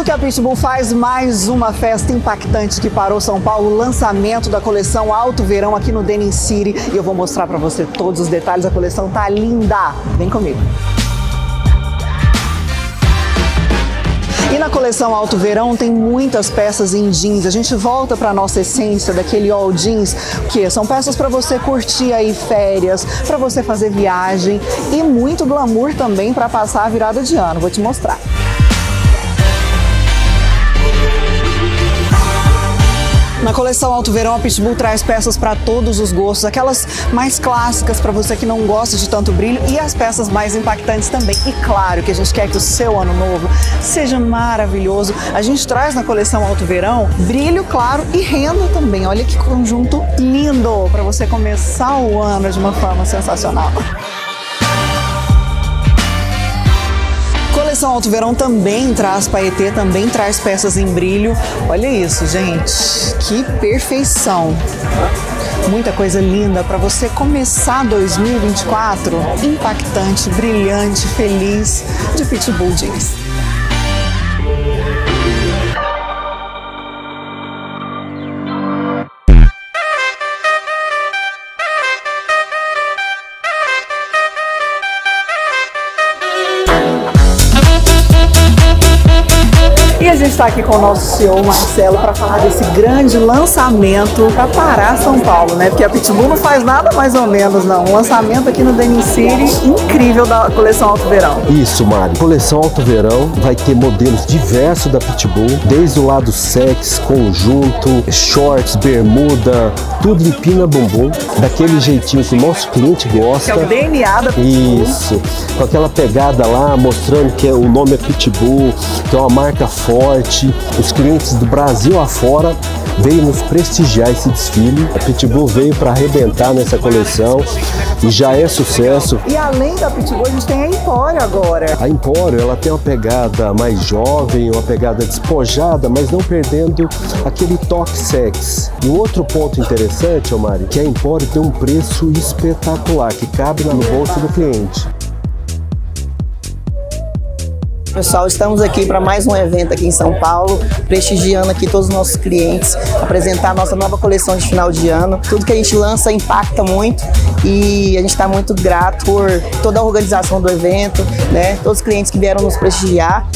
ano que a Pitbull faz mais uma festa impactante que parou São Paulo, o lançamento da coleção Alto Verão aqui no Denim City. E eu vou mostrar para você todos os detalhes, a coleção tá linda. Vem comigo. E na coleção Alto Verão tem muitas peças em jeans. A gente volta para nossa essência daquele all jeans, que são peças para você curtir aí férias, para você fazer viagem e muito glamour também para passar a virada de ano. Vou te mostrar. Na coleção Alto Verão, a Pitbull traz peças para todos os gostos, aquelas mais clássicas para você que não gosta de tanto brilho e as peças mais impactantes também. E claro que a gente quer que o seu ano novo seja maravilhoso. A gente traz na coleção Alto Verão brilho, claro, e renda também. Olha que conjunto lindo para você começar o ano de uma forma sensacional. Coleção Alto Verão também traz paetê, também traz peças em brilho. Olha isso, gente. Que perfeição. Muita coisa linda para você começar 2024 impactante, brilhante, feliz de Pitbull Jeans. A gente está aqui com o nosso CEO Marcelo para falar desse grande lançamento para parar São Paulo, né? Porque a Pitbull não faz nada mais ou menos, não. Um lançamento aqui no Denim City incrível da coleção Alto Verão. Isso, Mari. Coleção Alto Verão vai ter modelos diversos da Pitbull, desde o lado sex, conjunto, shorts, bermuda, tudo em pina bumbum, daquele jeitinho que o nosso cliente gosta. Que é o DNA da Pitbull. Isso, com aquela pegada lá, mostrando que o nome é Pitbull, que é uma marca forte forte. Os clientes do Brasil afora veio nos prestigiar esse desfile. A Pitbull veio para arrebentar nessa coleção e já é sucesso. E além da Pitbull, a gente tem a Empório agora. A Empório, ela tem uma pegada mais jovem, uma pegada despojada, mas não perdendo aquele toque sex. E um outro ponto interessante, Omari, que a Empório tem um preço espetacular, que cabe no bolso do cliente. Pessoal, estamos aqui para mais um evento aqui em São Paulo, prestigiando aqui todos os nossos clientes, apresentar a nossa nova coleção de final de ano. Tudo que a gente lança impacta muito e a gente está muito grato por toda a organização do evento, né? Todos os clientes que vieram nos prestigiar.